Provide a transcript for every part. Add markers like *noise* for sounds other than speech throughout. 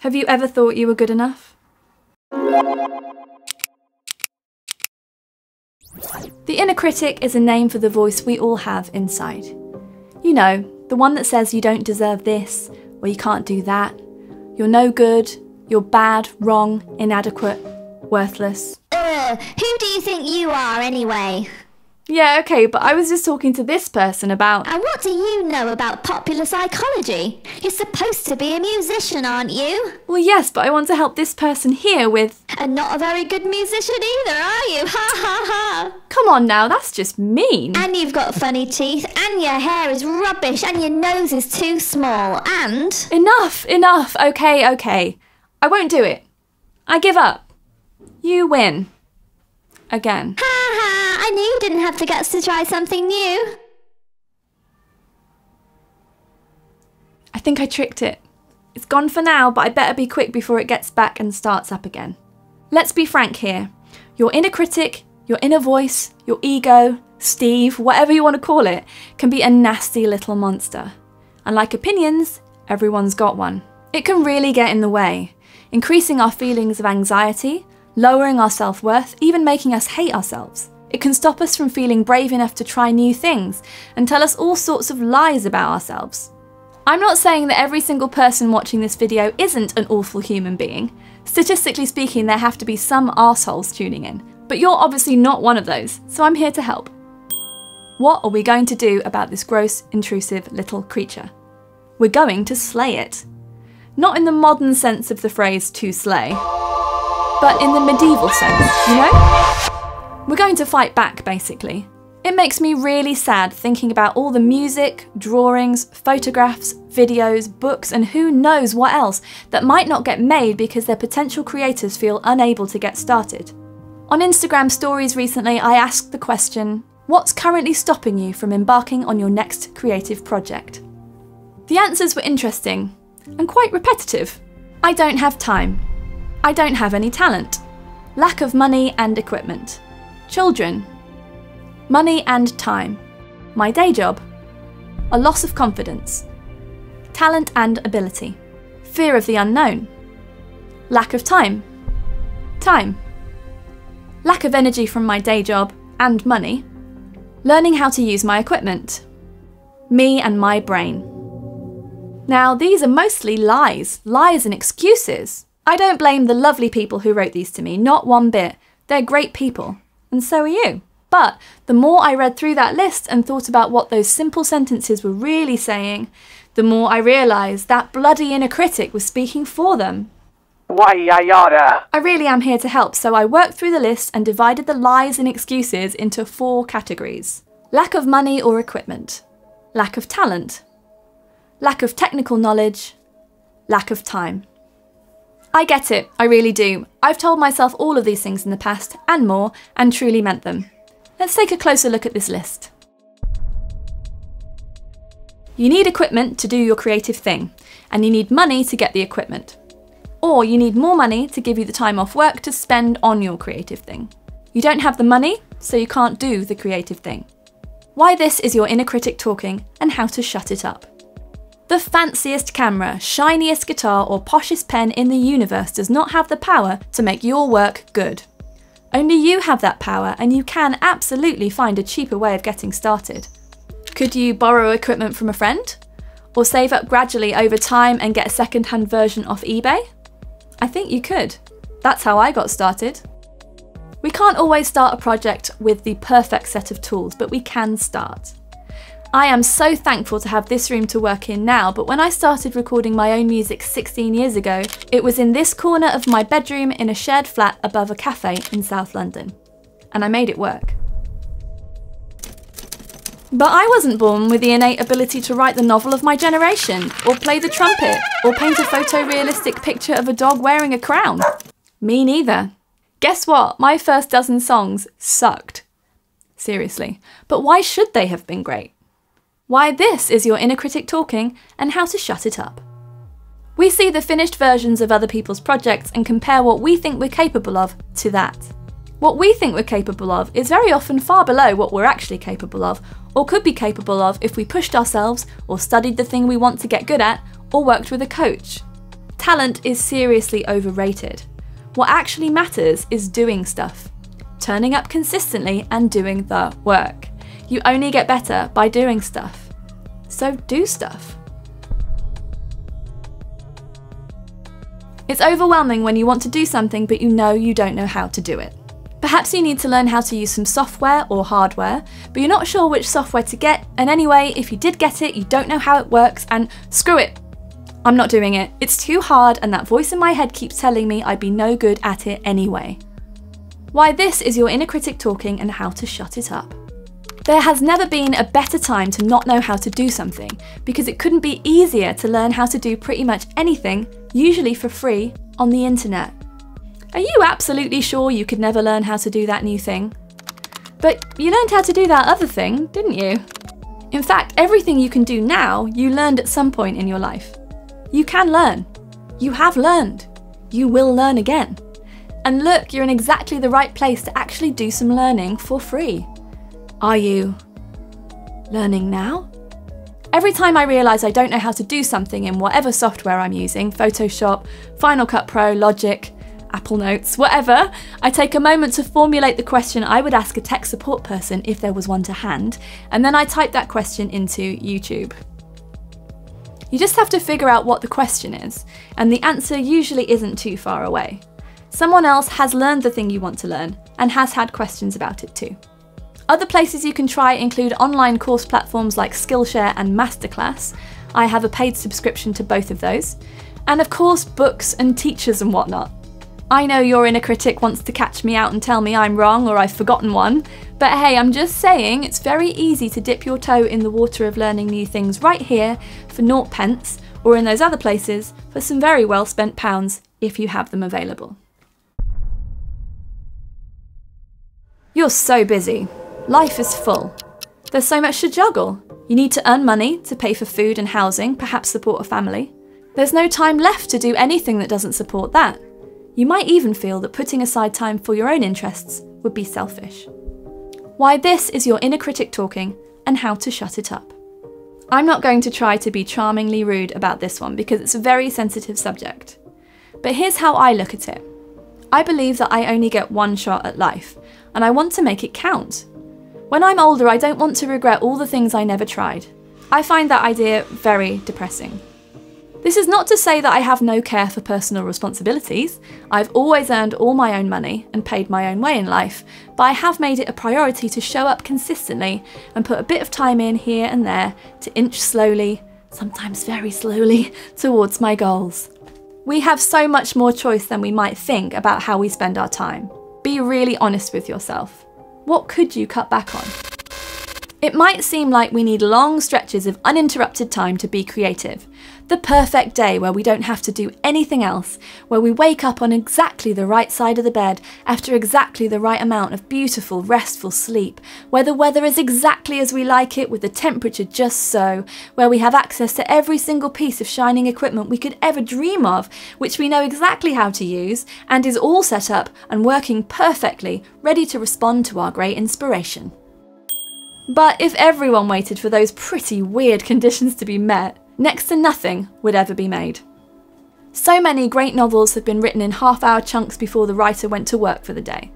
Have you ever thought you were good enough? The inner critic is a name for the voice we all have inside. You know, the one that says you don't deserve this, or you can't do that, you're no good, you're bad, wrong, inadequate, worthless. Ugh, who do you think you are anyway? Yeah, okay, but I was just talking to this person about. And what do you know about popular psychology? You're supposed to be a musician, aren't you? Well, yes, but I want to help this person here with. And not a very good musician either, are you? *laughs* Ha ha ha! Come on now, that's just mean. And you've got funny teeth, and your hair is rubbish, and your nose is too small, and. Enough, enough, okay, okay. I won't do it. I give up. You win. Again. I knew you didn't have the guts to try something new. I think I tricked it. It's gone for now, but I better be quick before it gets back and starts up again. Let's be frank here. Your inner critic, your inner voice, your ego, Steve, whatever you want to call it, can be a nasty little monster. And like opinions, everyone's got one. It can really get in the way, increasing our feelings of anxiety, lowering our self worth, even making us hate ourselves. It can stop us from feeling brave enough to try new things and tell us all sorts of lies about ourselves. I'm not saying that every single person watching this video isn't an awful human being. Statistically speaking, there have to be some assholes tuning in. But you're obviously not one of those, so I'm here to help. What are we going to do about this gross, intrusive little creature? We're going to slay it. Not in the modern sense of the phrase to slay, but in the medieval sense, you know? We're going to fight back, basically. It makes me really sad thinking about all the music, drawings, photographs, videos, books, and who knows what else that might not get made because their potential creators feel unable to get started. On Instagram stories recently, I asked the question What's currently stopping you from embarking on your next creative project? The answers were interesting and quite repetitive. I don't have time. I don't have any talent. Lack of money and equipment. Children. Money and time. My day job. A loss of confidence. Talent and ability. Fear of the unknown. Lack of time. Time. Lack of energy from my day job and money. Learning how to use my equipment. Me and my brain. Now, these are mostly lies, lies and excuses. I don't blame the lovely people who wrote these to me, not one bit. They're great people, and so are you. But the more I read through that list and thought about what those simple sentences were really saying, the more I realised that bloody inner critic was speaking for them. Why, yada. I really am here to help, so I worked through the list and divided the lies and excuses into four categories lack of money or equipment, lack of talent, lack of technical knowledge, lack of time. I get it, I really do. I've told myself all of these things in the past, and more, and truly meant them. Let's take a closer look at this list. You need equipment to do your creative thing, and you need money to get the equipment. Or you need more money to give you the time off work to spend on your creative thing. You don't have the money, so you can't do the creative thing. Why this is your inner critic talking, and how to shut it up. The fanciest camera, shiniest guitar, or poshest pen in the universe does not have the power to make your work good. Only you have that power, and you can absolutely find a cheaper way of getting started. Could you borrow equipment from a friend? Or save up gradually over time and get a second hand version off eBay? I think you could. That's how I got started. We can't always start a project with the perfect set of tools, but we can start. I am so thankful to have this room to work in now, but when I started recording my own music 16 years ago, it was in this corner of my bedroom in a shared flat above a cafe in South London. And I made it work. But I wasn't born with the innate ability to write the novel of my generation, or play the trumpet, or paint a photorealistic picture of a dog wearing a crown. Me neither. Guess what? My first dozen songs sucked. Seriously. But why should they have been great? Why this is your inner critic talking and how to shut it up. We see the finished versions of other people's projects and compare what we think we're capable of to that. What we think we're capable of is very often far below what we're actually capable of, or could be capable of if we pushed ourselves, or studied the thing we want to get good at, or worked with a coach. Talent is seriously overrated. What actually matters is doing stuff, turning up consistently and doing the work. You only get better by doing stuff. So do stuff. It's overwhelming when you want to do something but you know you don't know how to do it. Perhaps you need to learn how to use some software or hardware, but you're not sure which software to get, and anyway, if you did get it, you don't know how it works, and screw it. I'm not doing it. It's too hard, and that voice in my head keeps telling me I'd be no good at it anyway. Why this is your inner critic talking and how to shut it up. There has never been a better time to not know how to do something, because it couldn't be easier to learn how to do pretty much anything, usually for free, on the internet. Are you absolutely sure you could never learn how to do that new thing? But you learned how to do that other thing, didn't you? In fact, everything you can do now, you learned at some point in your life. You can learn. You have learned. You will learn again. And look, you're in exactly the right place to actually do some learning for free. Are you learning now? Every time I realise I don't know how to do something in whatever software I'm using Photoshop, Final Cut Pro, Logic, Apple Notes, whatever, I take a moment to formulate the question I would ask a tech support person if there was one to hand, and then I type that question into YouTube. You just have to figure out what the question is, and the answer usually isn't too far away. Someone else has learned the thing you want to learn and has had questions about it too. Other places you can try include online course platforms like Skillshare and Masterclass. I have a paid subscription to both of those. And of course, books and teachers and whatnot. I know your inner critic wants to catch me out and tell me I'm wrong or I've forgotten one, but hey, I'm just saying it's very easy to dip your toe in the water of learning new things right here for naught pence, or in those other places for some very well spent pounds if you have them available. You're so busy. Life is full. There's so much to juggle. You need to earn money to pay for food and housing, perhaps support a family. There's no time left to do anything that doesn't support that. You might even feel that putting aside time for your own interests would be selfish. Why this is your inner critic talking and how to shut it up. I'm not going to try to be charmingly rude about this one because it's a very sensitive subject. But here's how I look at it. I believe that I only get one shot at life, and I want to make it count. When I'm older, I don't want to regret all the things I never tried. I find that idea very depressing. This is not to say that I have no care for personal responsibilities. I've always earned all my own money and paid my own way in life, but I have made it a priority to show up consistently and put a bit of time in here and there to inch slowly, sometimes very slowly, towards my goals. We have so much more choice than we might think about how we spend our time. Be really honest with yourself. What could you cut back on? It might seem like we need long stretches of uninterrupted time to be creative. The perfect day where we don't have to do anything else, where we wake up on exactly the right side of the bed after exactly the right amount of beautiful, restful sleep, where the weather is exactly as we like it with the temperature just so, where we have access to every single piece of shining equipment we could ever dream of, which we know exactly how to use, and is all set up and working perfectly, ready to respond to our great inspiration. But if everyone waited for those pretty weird conditions to be met, next to nothing would ever be made. So many great novels have been written in half hour chunks before the writer went to work for the day.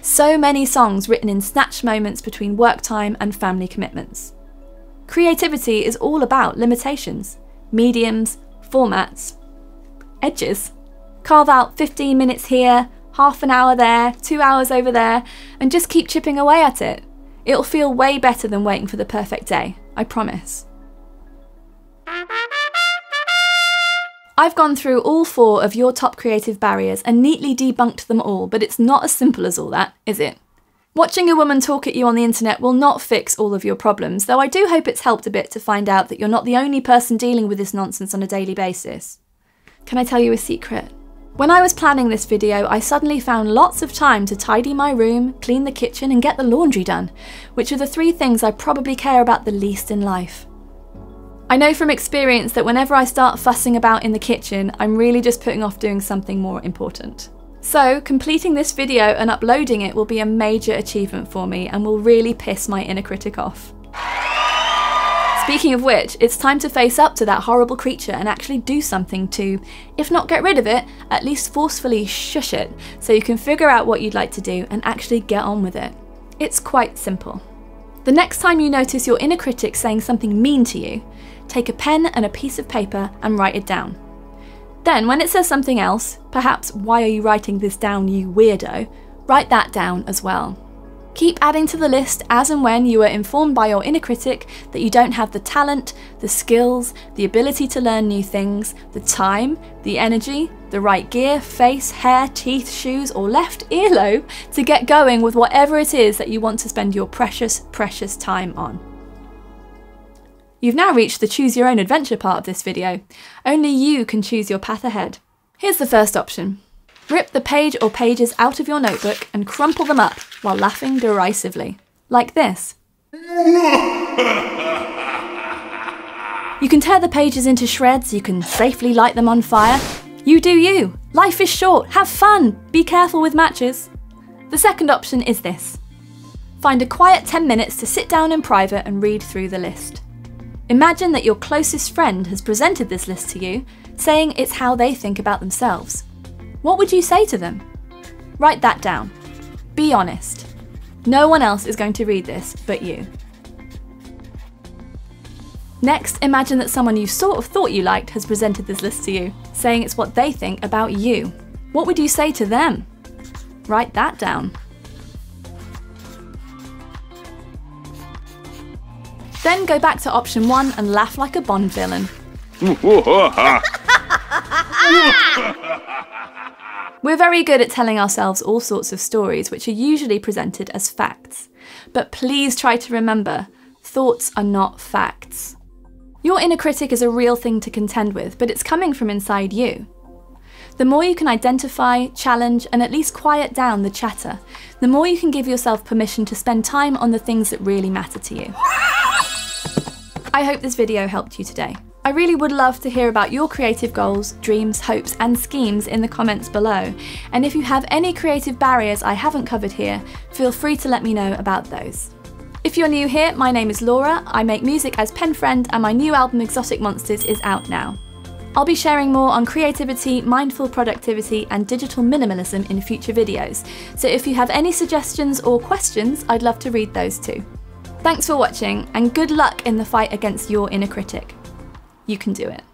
So many songs written in snatched moments between work time and family commitments. Creativity is all about limitations, mediums, formats, edges. Carve out 15 minutes here, half an hour there, two hours over there, and just keep chipping away at it. It'll feel way better than waiting for the perfect day, I promise. I've gone through all four of your top creative barriers and neatly debunked them all, but it's not as simple as all that, is it? Watching a woman talk at you on the internet will not fix all of your problems, though I do hope it's helped a bit to find out that you're not the only person dealing with this nonsense on a daily basis. Can I tell you a secret? When I was planning this video, I suddenly found lots of time to tidy my room, clean the kitchen, and get the laundry done, which are the three things I probably care about the least in life. I know from experience that whenever I start fussing about in the kitchen, I'm really just putting off doing something more important. So, completing this video and uploading it will be a major achievement for me and will really piss my inner critic off. Speaking of which, it's time to face up to that horrible creature and actually do something to, if not get rid of it, at least forcefully shush it so you can figure out what you'd like to do and actually get on with it. It's quite simple. The next time you notice your inner critic saying something mean to you, take a pen and a piece of paper and write it down. Then, when it says something else, perhaps, why are you writing this down, you weirdo, write that down as well. Keep adding to the list as and when you are informed by your inner critic that you don't have the talent, the skills, the ability to learn new things, the time, the energy, the right gear, face, hair, teeth, shoes, or left *laughs* earlobe to get going with whatever it is that you want to spend your precious, precious time on. You've now reached the choose your own adventure part of this video. Only you can choose your path ahead. Here's the first option. Rip the page or pages out of your notebook and crumple them up while laughing derisively. Like this. You can tear the pages into shreds, you can safely light them on fire. You do you. Life is short, have fun, be careful with matches. The second option is this. Find a quiet 10 minutes to sit down in private and read through the list. Imagine that your closest friend has presented this list to you, saying it's how they think about themselves. What would you say to them? Write that down. Be honest. No one else is going to read this but you. Next, imagine that someone you sort of thought you liked has presented this list to you, saying it's what they think about you. What would you say to them? Write that down. Then go back to option one and laugh like a Bond villain. *laughs* Ah! We're very good at telling ourselves all sorts of stories, which are usually presented as facts. But please try to remember thoughts are not facts. Your inner critic is a real thing to contend with, but it's coming from inside you. The more you can identify, challenge, and at least quiet down the chatter, the more you can give yourself permission to spend time on the things that really matter to you. I hope this video helped you today. I really would love to hear about your creative goals, dreams, hopes, and schemes in the comments below. And if you have any creative barriers I haven't covered here, feel free to let me know about those. If you're new here, my name is Laura, I make music as Penfriend, and my new album Exotic Monsters is out now. I'll be sharing more on creativity, mindful productivity, and digital minimalism in future videos, so if you have any suggestions or questions, I'd love to read those too. Thanks for watching, and good luck in the fight against your inner critic. You can do it.